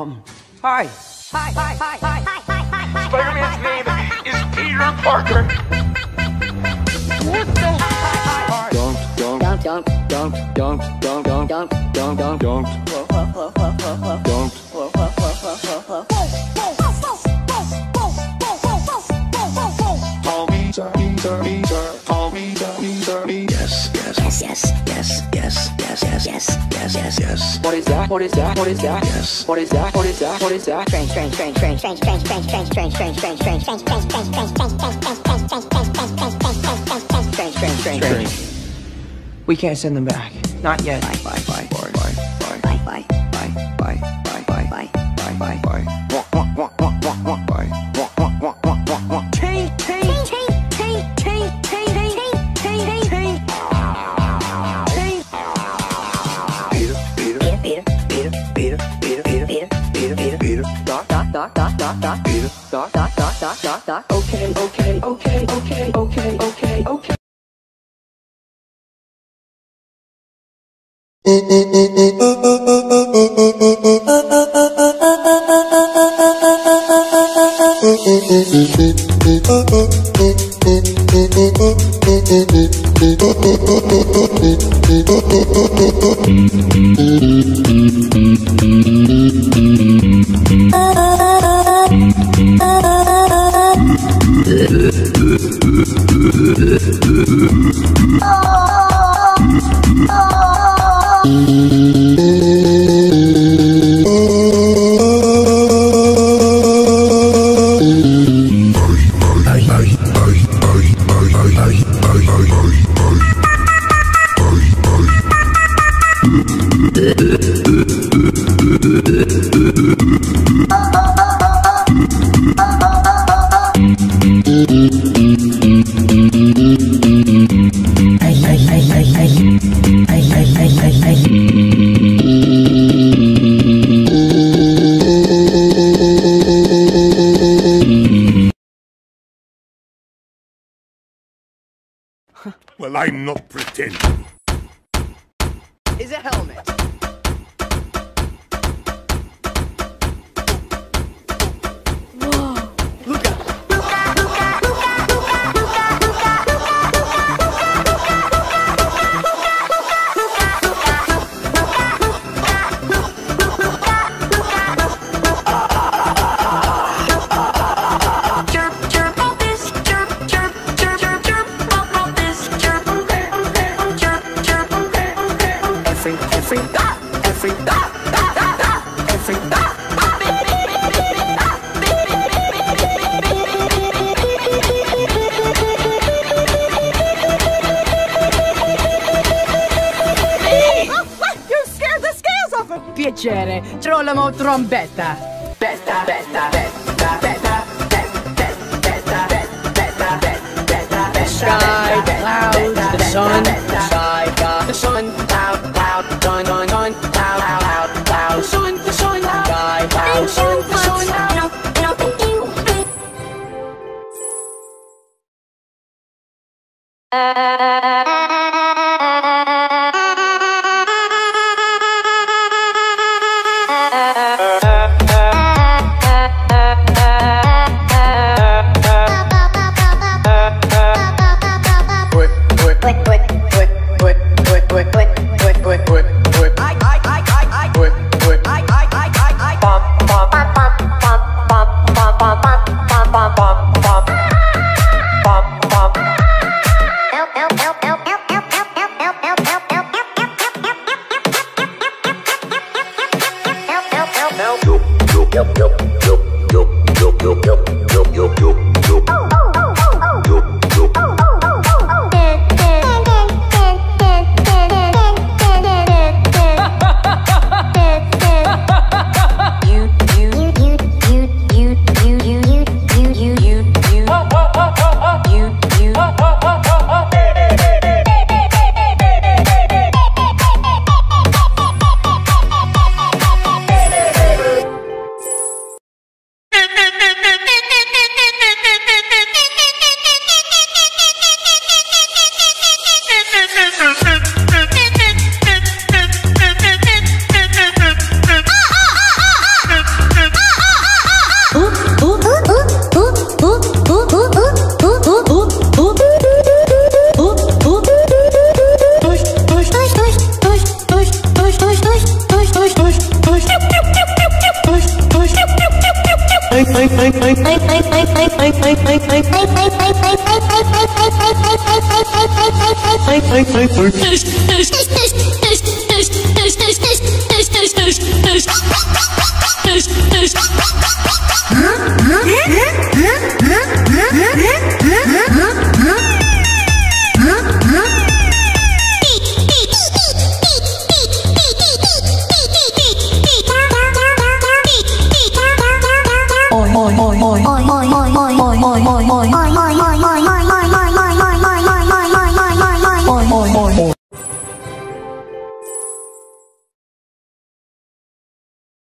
Um, hi. hi hi hi hi hi Spider-Man's name is Peter Parker. Don't, don't, don't, don't, don't, don't, don't, don't, don't, don't, don't, don't. Call me, sir, me, sir, me, sir. Yes, yes, yes, yes, yes, yes, yes. What is that? What is that? What is that? Yes. What is that? What is that? What is that? Strange, strange, strange, strange, strange, strange, strange, strange, strange, strange, strange, strange, strange, strange, strange, strange, strange, strange, strange, strange. We can't send them back. Not yet. Bye, bye, bye, Bye, bye, bye, bye, bye, bye, bye, bye, bye, bye, bye. Dot, dot, dot, dot, dot, dot, okay Okay, okay, okay, okay, okay, okay, okay. Well, I'm not pretending. Is it helmet. from Beta. Beta, Beta, Beta. yep, yep.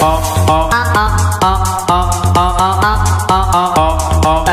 Oh.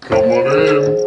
Come on in.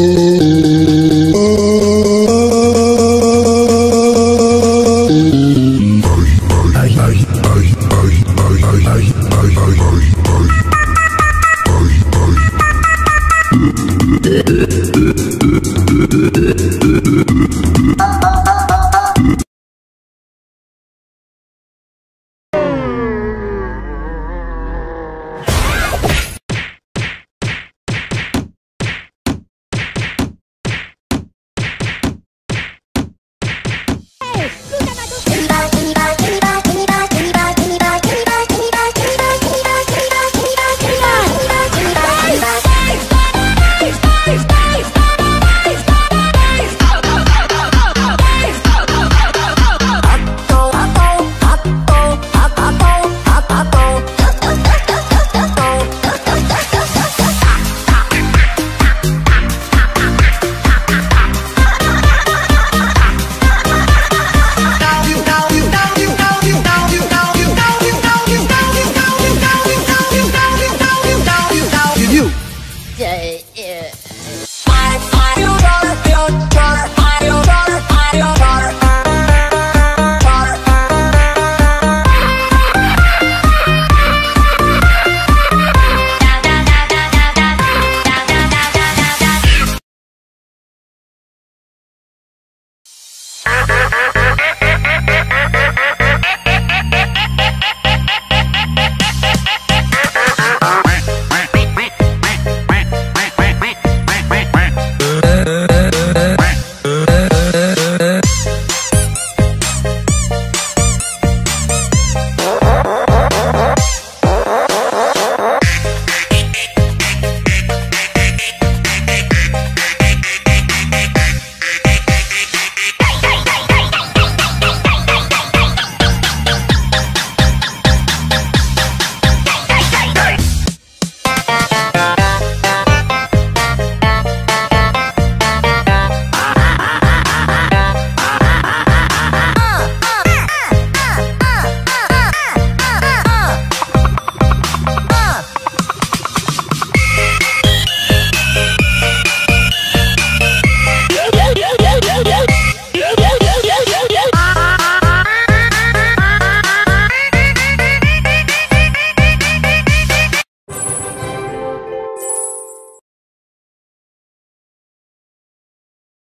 Ketika.